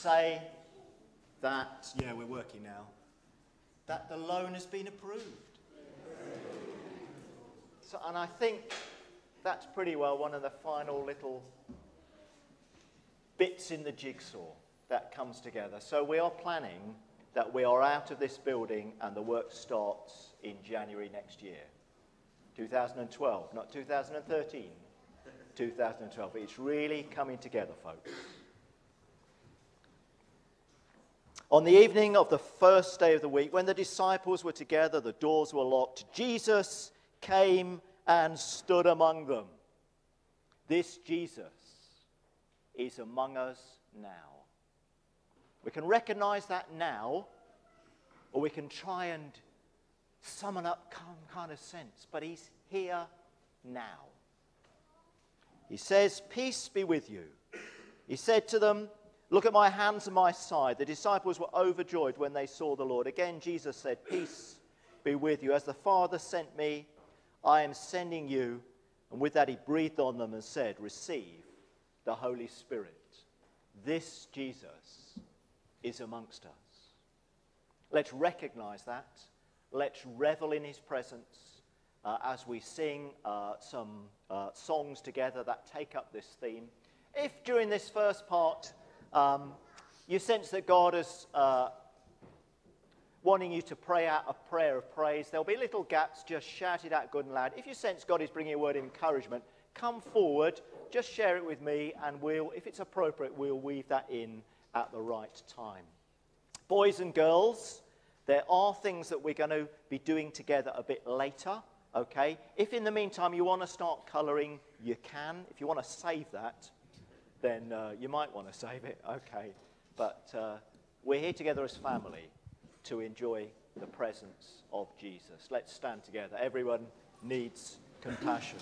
say that, yeah, we're working now, that the loan has been approved. So, and I think that's pretty well one of the final little bits in the jigsaw that comes together. So we are planning that we are out of this building and the work starts in January next year. 2012, not 2013, 2012. It's really coming together, folks. On the evening of the first day of the week, when the disciples were together, the doors were locked, Jesus came and stood among them. This Jesus is among us now. We can recognize that now, or we can try and summon up some kind of sense, but he's here now. He says, Peace be with you. He said to them, Look at my hands and my side. The disciples were overjoyed when they saw the Lord. Again, Jesus said, Peace be with you. As the Father sent me, I am sending you. And with that, he breathed on them and said, Receive the Holy Spirit. This Jesus is amongst us. Let's recognize that. Let's revel in his presence uh, as we sing uh, some uh, songs together that take up this theme. If during this first part um, you sense that God is uh, wanting you to pray out a prayer of praise, there'll be little gaps, just shout it out good and loud. If you sense God is bringing a word of encouragement, come forward, just share it with me, and we'll, if it's appropriate, we'll weave that in at the right time. Boys and girls, there are things that we're going to be doing together a bit later, okay? If in the meantime you want to start colouring, you can. If you want to save that, then uh, you might want to save it, okay? But uh, we're here together as family to enjoy the presence of Jesus. Let's stand together. Everyone needs compassion.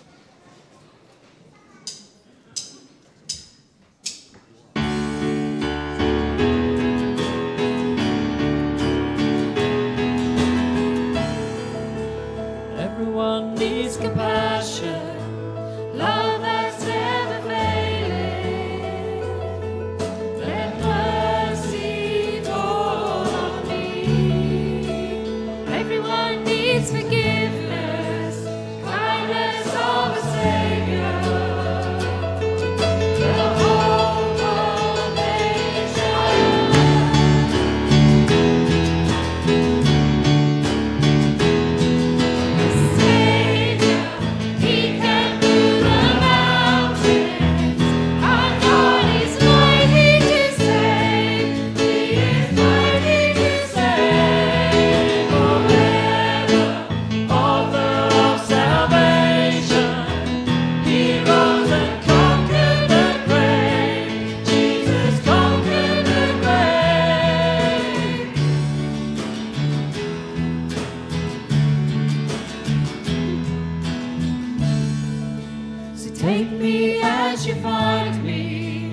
Take me as you find me,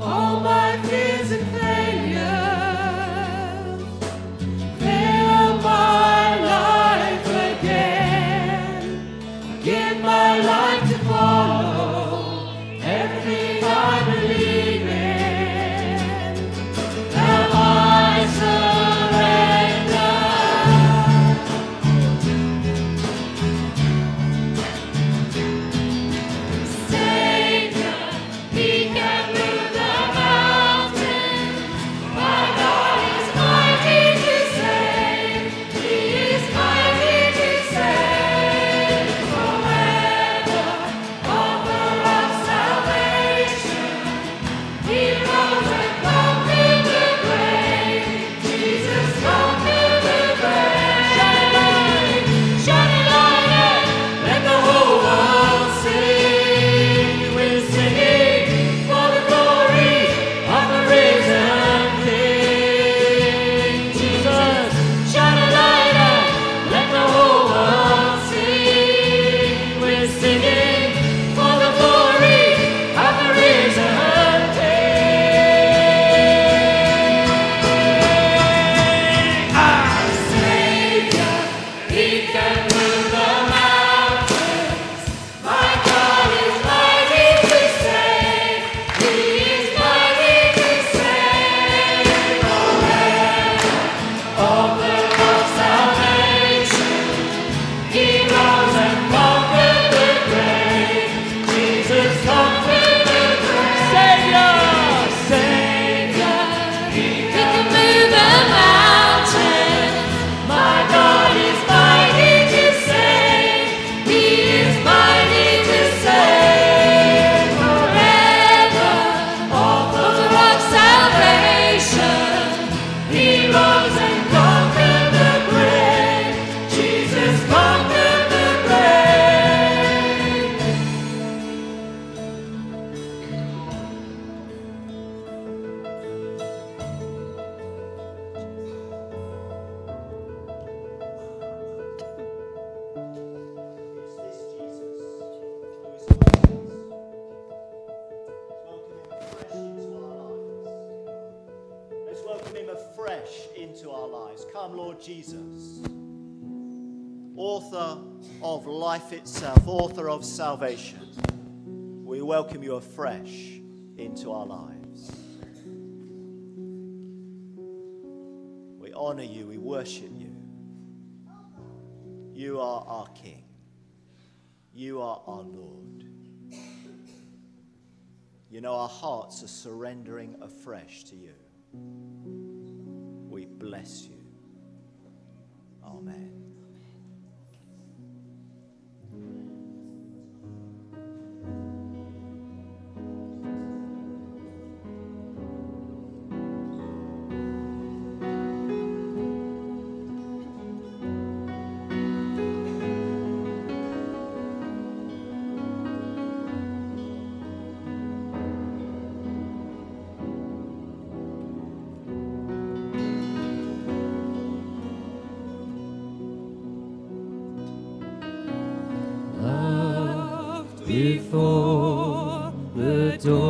all my fears. Jesus, author of life itself, author of salvation, we welcome you afresh into our lives. We honor you, we worship you. You are our King, you are our Lord. You know, our hearts are surrendering afresh to you. We bless you. Amen. before the door.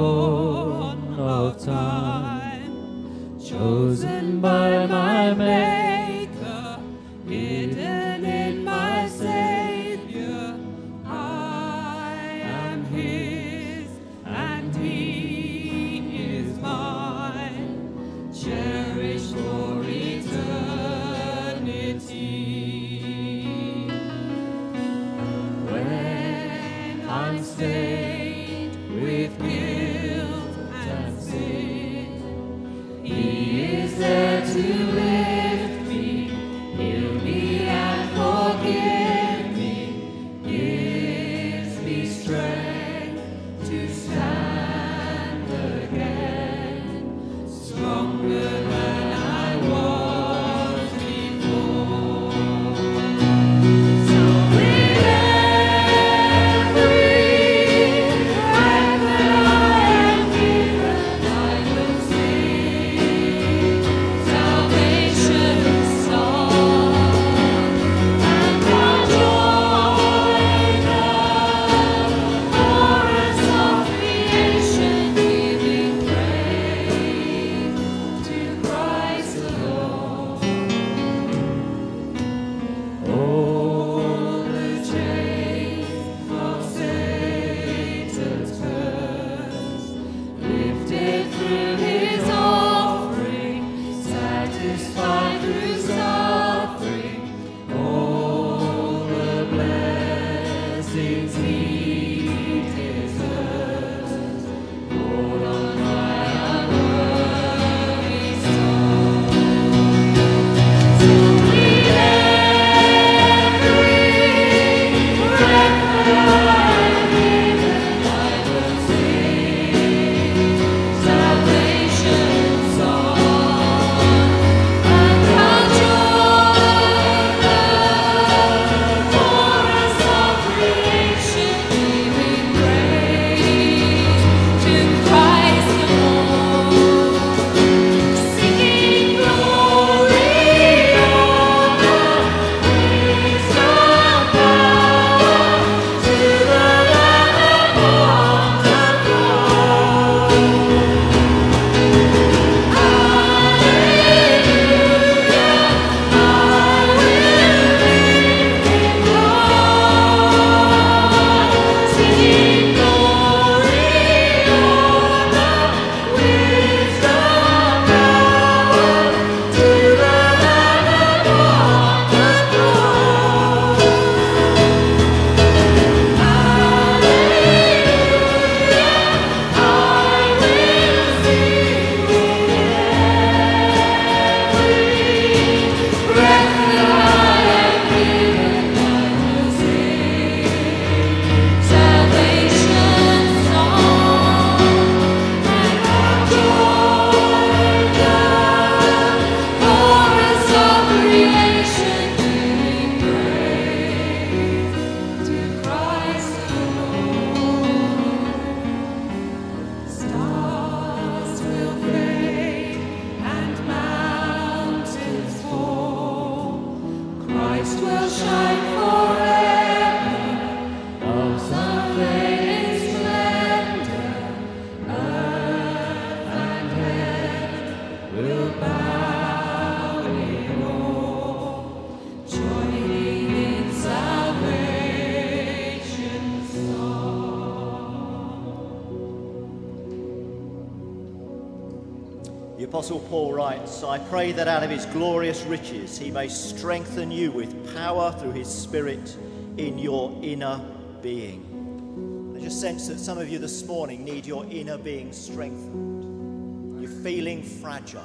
Apostle Paul writes, I pray that out of his glorious riches he may strengthen you with power through his Spirit in your inner being. I just sense that some of you this morning need your inner being strengthened. You're feeling fragile.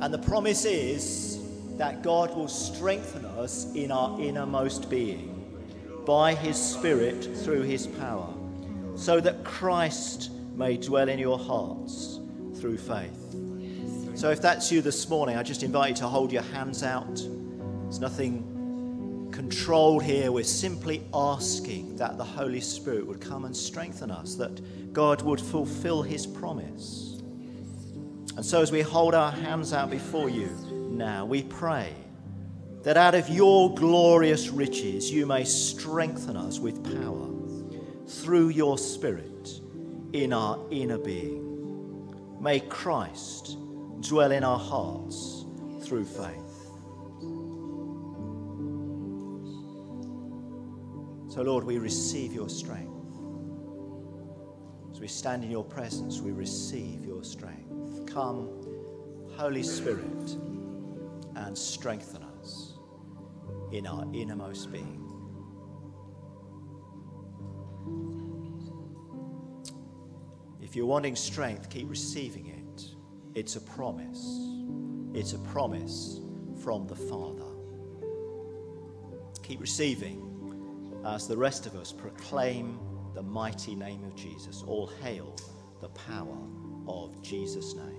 And the promise is that God will strengthen us in our innermost being by his Spirit through his power, so that Christ may dwell in your hearts through faith. So if that's you this morning, I just invite you to hold your hands out. There's nothing controlled here. We're simply asking that the Holy Spirit would come and strengthen us, that God would fulfill his promise. And so as we hold our hands out before you now, we pray that out of your glorious riches you may strengthen us with power through your Spirit in our inner being. May Christ dwell in our hearts through faith. So, Lord, we receive your strength. As we stand in your presence, we receive your strength. Come, Holy Spirit, and strengthen us in our innermost being. You're wanting strength, keep receiving it. It's a promise. It's a promise from the Father. Keep receiving as the rest of us proclaim the mighty name of Jesus. All hail the power of Jesus' name.